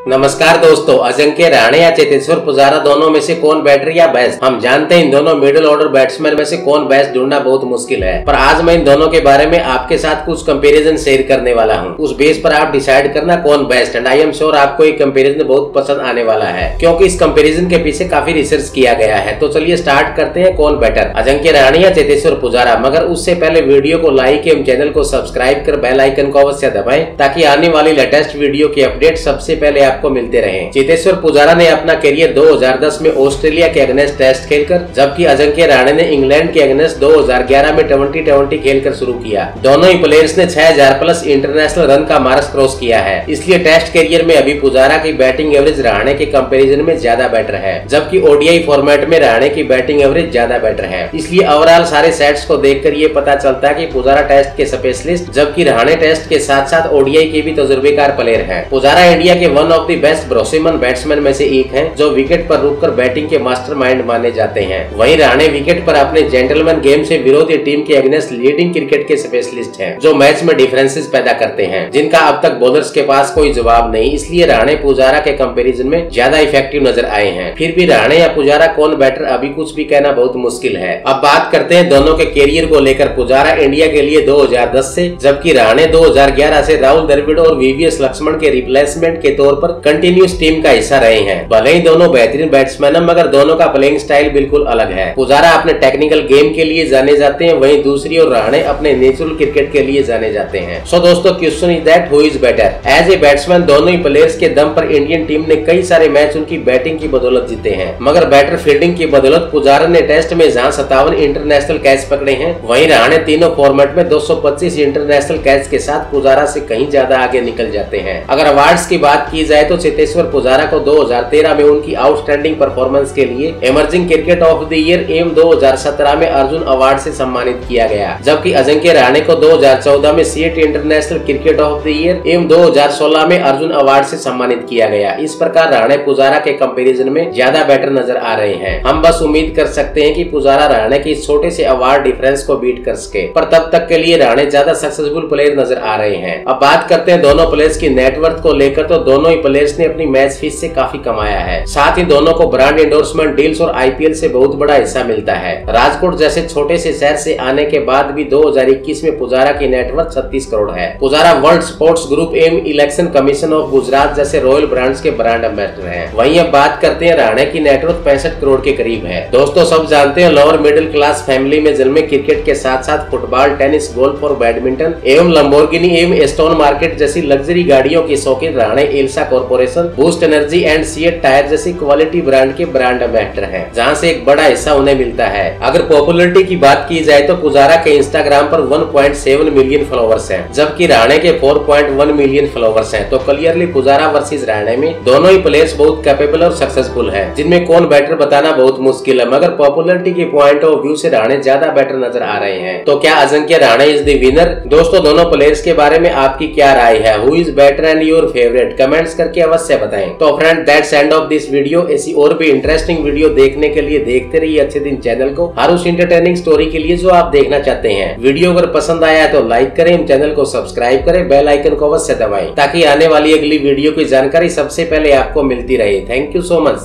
नमस्कार दोस्तों, अजंक्य राणे या चेतेश्वर पुजारा दोनों में से कौन बैटर या बेस्ट हम जानते हैं इन दोनों मिडिल ऑर्डर बैट्समैन में से कौन बेस्ट ढूंढना बहुत मुश्किल है। पर आज मैं इन दोनों के बारे में आपके साथ कुछ कंपैरिजन शेयर करने वाला हूँ। उस बेस पर आप डिसाइड करना कौन best and I am sure आपको ये कंपेरिजन बहुत पसंद आने वाला है, क्योंकि इस कंपेरिजन के पीछे काफ़ी रिसर्च किया गया है। तो चलिए स्टार्ट करते हैं कौन बेटर अजंक्य राणे या चेतेश्वर पुजारा। मगर उससे पहले वीडियो को लाइक एवं चैनल को सब्सक्राइब कर बेल आइकन को अवश्य दबाए, ताकि आने वाली लेटेस्ट वीडियो की अपडेट सबसे पहले आपको मिलते रहे। चेतेश्वर पुजारा ने अपना करियर 2010 में ऑस्ट्रेलिया के अगेंस्ट टेस्ट खेलकर, जबकि अजंक्य राणे ने इंग्लैंड के अगेंस्ट 2011 में ट्वेंटी ट्वेंटी खेलकर शुरू किया। दोनों ही प्लेयर्स ने 6000 प्लस इंटरनेशनल रन का मार्क्स क्रॉस किया है। इसलिए टेस्ट करियर में अभी पुजारा की बैटिंग एवरेज राणे के कंपेरिजन में ज़्यादा बेटर है, जबकि ओडीआई फॉर्मेट में राणे की बैटिंग एवरेज ज़्यादा बेटर है। इसलिए ओवरऑल सारे सेट्स को देखकर ये पता चलता है की पुजारा टेस्ट के स्पेशलिस्ट जबकि राणे टेस्ट के साथ साथ ओडीआई के भी तजुर्बेकार प्लेयर है। पुजारा इंडिया के वन ऑफ़ द बेस्ट भरोसेमंद बैट्समैन में से एक हैं, जो विकेट पर रुककर बैटिंग के मास्टरमाइंड माने जाते हैं। वहीं राणे विकेट पर अपने जेंटलमैन गेम से विरोधी टीम के अगेंस्ट लीडिंग क्रिकेट के स्पेशलिस्ट हैं, जो मैच में डिफरेंसेस पैदा करते हैं, जिनका अब तक बॉलर्स के पास कोई जवाब नहीं। इसलिए राणे पुजारा के कंपेरिजन में ज़्यादा इफ़ेक्टिव नज़र आए हैं। फिर भी राणे या पुजारा कौन बैटर अभी कुछ भी कहना बहुत मुश्किल है। अब बात करते हैं दोनों के कैरियर को लेकर। पुजारा इंडिया के लिए 2010 से, जबकि राणे 2011 से राहुल द्रविड़ और वीवीएस लक्ष्मण के रिप्लेसमेंट के तौर पर कंटिन्यूस टीम का हिस्सा रहे हैं। भले ही दोनों बेहतरीन बैट्समैन है, मगर दोनों का प्लेइंग स्टाइल बिल्कुल अलग है। पुजारा अपने टेक्निकल गेम के लिए जाने जाते हैं, वही दूसरी और रहने अपने नेचुरल क्रिकेट के लिए जाने जाते हैं। सो दोस्तों question is that who is better as a batsman दोनों ही प्लेयर्स के दम पर इंडियन टीम ने कई सारे मैच उनकी बैटिंग की बदौलत जीते हैं। मगर बैटर फील्डिंग की बदौलत पुजारा ने टेस्ट में जहाँ सत्तावन इंटरनेशनल कैच पकड़े हैं, वहीं राणे तीनों फॉर्मेट में 225 इंटरनेशनल कैच के साथ पुजारा से कहीं ज़्यादा आगे निकल जाते हैं। अगर अवार्ड्स की बात की जाए तो चेतेश्वर पुजारा को 2013 में उनकी आउटस्टैंडिंग परफॉर्मेंस के लिए emerging cricket of the year M 2017 में अर्जुन अवार्ड से सम्मानित किया गया। जबकि अजंक्य राणे को 2014 में CEAT international cricket of the year M 2016 में अर्जुन अवार्ड से सम्मानित किया गया। इस प्रकार राणे पुजारा के कम्पेरिजन में ज़्यादा बेटर नज़र आ रहे हैं। हम बस उम्मीद कर सकते हैं की पुजारा राणे के छोटे से अवार्ड डिफरेंस को बीट कर सके। पर तब तक के लिए राणे ज़्यादा सक्सेसफुल प्लेयर नज़र आ रहे हैं। अब बात करते हैं दोनों प्लेयर्स की नेटवर्थ को लेकर तो दोनों ही प्लेयर्स ने अपनी मैच फ़ीस से काफ़ी कमाया है। साथ ही दोनों को ब्रांड इंडोर्समेंट डील्स और आईपीएल से बहुत बड़ा हिस्सा मिलता है। राजकोट जैसे छोटे से शहर से आने के बाद भी 2021 में पुजारा की नेटवर्क 36 करोड़ है। पुजारा वर्ल्ड स्पोर्ट्स ग्रुप एम इलेक्शन कमीशन ऑफ़ गुजरात जैसे रॉयल ब्रांड्स के ब्रांड एम्बेसडर है। वही अब बात करते हैं राणे की नेटवर्क पैंसठ करोड़ के करीब है। दोस्तों, सब जानते हैं लोअर मिडिल क्लास फैमिली में जन्मे क्रिकेट के साथ साथ फुटबॉल टेनिस गोल्फ और बैडमिंटन एवं लंबोर्गिनी एवं स्टोन मार्केट जैसी लग्जरी गाड़ियों की शौकीन Rane Elsa corporation boost energy and CEAT tyre जैसी क्वालिटी ब्रांड के ब्रांड एम्बेसडर है, जहाँ से एक बड़ा हिस्सा उन्हें मिलता है। अगर पॉपुलरिटी की बात की जाए तो पुजारा के इंस्टाग्राम पर 1.7 मिलियन फॉलोवर्स हैं, जबकि राणे के 4.1 मिलियन फॉलोवर्स हैं। तो क्लियरली पुजारा वर्सेस राणे में दोनों ही प्लेयर्स बहुत कैपेबल और सक्सेसफुल है, जिनमें कौन बेटर बताना बहुत मुश्किल है। मगर पॉपुलरिटी के पॉइंट ऑफ़ व्यू से राणे ज़्यादा बेटर नज़र आ रहे हैं। तो क्या Ajinkya Rane is the winner दोस्तों, दोनों प्लेयर्स के बारे में आपकी क्या राय है? Who is better and your favourite comments करके अवश्य बताएँ। तो friend that's end of this video ऐसी और भी इंटरेस्टिंग वीडियो देखने के लिए देखते रहिए अच्छे दिन चैनल को। हर उस इंटरटेनिंग स्टोरी के लिए जो आप देखना चाहते हैं। वीडियो अगर पसंद आया तो लाइक करें चैनल को सब्सक्राइब करें बेल आइकन को अवश्य दबाएँ, ताकि आने वाली अगली वीडियो की जानकारी सबसे पहले आपको मिलती रहे। Thank you so much